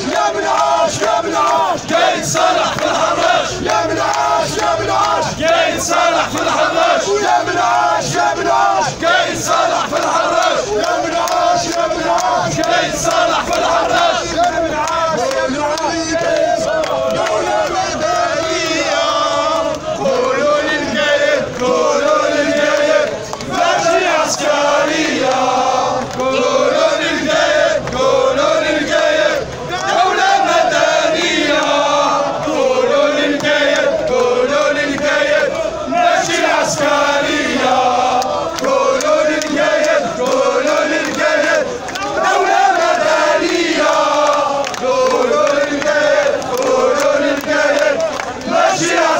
يا من عاش يا من عاش.